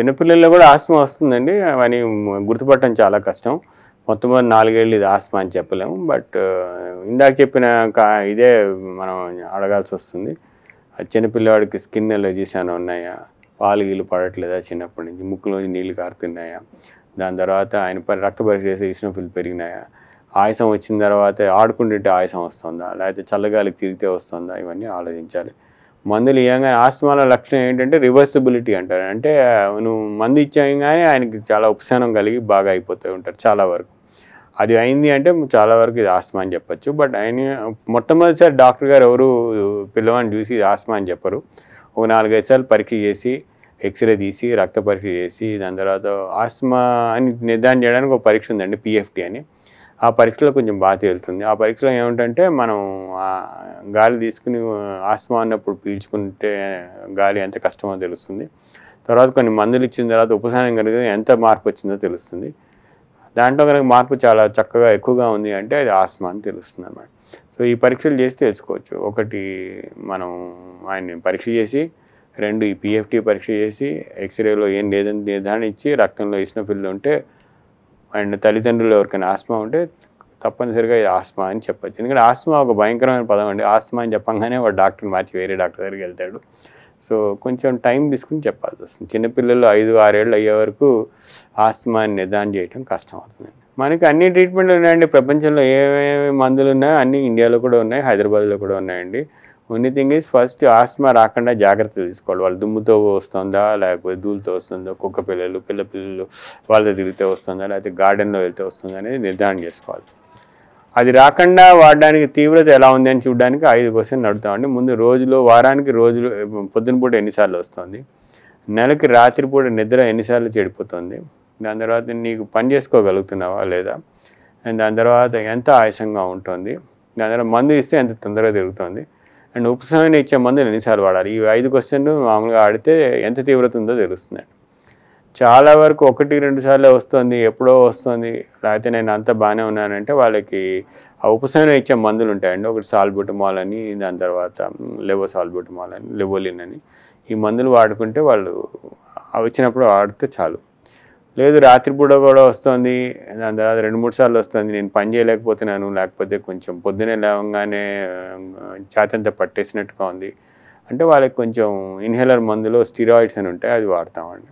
చిన్నపిల్లల్లో కూడా ఆస్మా వస్తుందండి. అవన్నీ గుర్తుపట్టడం చాలా కష్టం. మొత్తం మీద నాలుగేళ్ళు ఇది ఆస్మా అని చెప్పలేము. బట్ ఇందాక చెప్పిన ఇదే మనం అడగాల్సి వస్తుంది. ఆ చిన్నపిల్లవాడికి స్కిన్ ఎలర్జీస్ అని ఉన్నాయా? పాలు గీలు పడట్లేదా చిన్నప్పటి నుంచి? ముక్కులోంచి నీళ్ళు కారుతున్నాయా? దాని తర్వాత ఆయన పరి రక్త పరీక్ష చేసి పెరిగినాయా? ఆయాసం వచ్చిన తర్వాత ఆడుకుంటుంటే ఆయాసం వస్తుందా? లేకపోతే చల్లగాలికి తిరిగితే వస్తుందా? ఇవన్నీ ఆలోచించాలి. మందులు ఇవ్వగానే ఆస్మాల లక్షణం ఏంటంటే రివర్సిబిలిటీ అంటారు. అంటే నువ్వు మందు ఇచ్చాగానే ఆయనకి చాలా ఉపశమనం కలిగి బాగా అయిపోతూ ఉంటారు చాలా వరకు. అది అయింది అంటే చాలా వరకు ఇది ఆస్మా అని చెప్పొచ్చు. బట్ ఆయన మొట్టమొదటిసారి డాక్టర్ గారు ఎవరు పిల్లవాడిని చూసి ఇది ఆస్మా అని చెప్పరు. ఒక నాలుగైదు సార్లు పరీక్ష చేసి ఎక్స్రే తీసి రక్త పరీక్ష చేసి దాని తర్వాత ఆస్మా అని నిర్ధారణ చేయడానికి ఒక పరీక్ష ఉందండి పిఎఫ్టీ అని. ఆ పరీక్షలో కొంచెం బాగా తేలుతుంది. ఆ పరీక్షలో ఏమిటంటే మనం గాలి తీసుకుని ఆస్మా అన్నప్పుడు పీల్చుకుంటే గాలి ఎంత కష్టమో తెలుస్తుంది. తర్వాత కొన్ని మందులు ఇచ్చిన తర్వాత ఉపశమనం కలిగి ఎంత మార్పు వచ్చిందో తెలుస్తుంది. దాంట్లో కనుక మార్పు చాలా చక్కగా ఎక్కువగా ఉంది అంటే అది ఆస్మా అని తెలుస్తుంది అన్నమాట. సో ఈ పరీక్షలు చేసి తెలుసుకోవచ్చు. ఒకటి మనం ఆయన్ని పరీక్ష చేసి రెండు ఈ పిఎఫ్టీ పరీక్ష చేసి ఎక్స్రేలో ఏం లేదని నిర్ధారణ ఇచ్చి రక్తంలో ఇస్నోఫిల్ ఉంటే అండ్ తల్లిదండ్రులు ఎవరికైనా ఆస్మా ఉంటే తప్పనిసరిగా ఇది ఆస్మా అని చెప్పొచ్చు. ఎందుకంటే ఆస్మా ఒక భయంకరమైన పదం అండి. ఆస్మా అని చెప్పంగానే వాడు డాక్టర్ మార్చి వేరే డాక్టర్ దగ్గరికి వెళ్తాడు. సో కొంచెం టైం తీసుకుని చెప్పాల్సి వస్తుంది. చిన్నపిల్లలు ఐదు ఆరేళ్ళు అయ్యే వరకు ఆస్మాని నిదానం చేయడం కష్టం అవుతుంది మనకి అన్ని ట్రీట్మెంట్లు ఉన్నాయండి. ప్రపంచంలో ఏమేమి మందులు ఉన్నాయో అన్నీ ఇండియాలో కూడా ఉన్నాయి హైదరాబాద్లో కూడా ఉన్నాయండి. Only thing is first asthma రాకుండా జాగ్రత్తలు తీసుకోవాలి. వాళ్ళు దుమ్ముతో వస్తుందా లేకపోతే ధూళితో వస్తుందా కుక్క పిల్లలు పిల్ల పిల్లలు వాళ్ళతో తిరిగితే వస్తుందా లేకపోతే గార్డెన్లో వెళ్తే వస్తుందా అనేది నిర్ధారణ చేసుకోవాలి. అది రాకుండా వాడడానికి తీవ్రత ఎలా ఉంది అని చూడడానికి ఐదు క్వశ్చన్ నడుతామండి ముందు రోజులో వారానికి రోజులు పొద్దున పూట ఎన్నిసార్లు వస్తుంది? నెలకి రాత్రిపూట నిద్ర ఎన్నిసార్లు చెడిపోతుంది? దాని తర్వాత నీకు పని చేసుకోగలుగుతున్నావా లేదా? అండ్ దాని తర్వాత ఎంత ఆయాసంగా ఉంటుంది? దాని తర్వాత మందు ఇస్తే ఎంత తొందరగా తిరుగుతుంది? అండ్ ఉపశమనం ఇచ్చే మందులు ఎన్నిసార్లు వాడాలి? ఈ ఐదు క్వశ్చన్లు మామూలుగా ఆడితే ఎంత తీవ్రత ఉందో తెలుస్తుంది చాలా వరకు ఒకటి రెండు సార్లు వస్తుంది ఎప్పుడో వస్తుంది. లేకపోతే నేను అంత బాగానే ఉన్నానంటే వాళ్ళకి ఆ ఉపశమనం ఇచ్చే మందులు ఉంటాయండి ఒకటి సాల్బుటమాల్ అని దాని తర్వాత లెవో సాల్బుటమాల్ అని లెవోలిన్ అని ఈ మందులు వాడుకుంటే వాళ్ళు అవి వచ్చినప్పుడు వాడితే చాలు. లేదు రాత్రిపూట కూడా వస్తుంది. దాని తర్వాత రెండు మూడు సార్లు వస్తుంది. నేను పని చేయలేకపోతున్నాను. లేకపోతే కొంచెం పొద్దునే లేవగానే ఛాతంతా పట్టేసినట్టుగా ఉంది. అంటే వాళ్ళకి కొంచెం ఇన్హేలర్ మందులో స్టిరాయిడ్స్ అని ఉంటాయి అది వాడతామండి.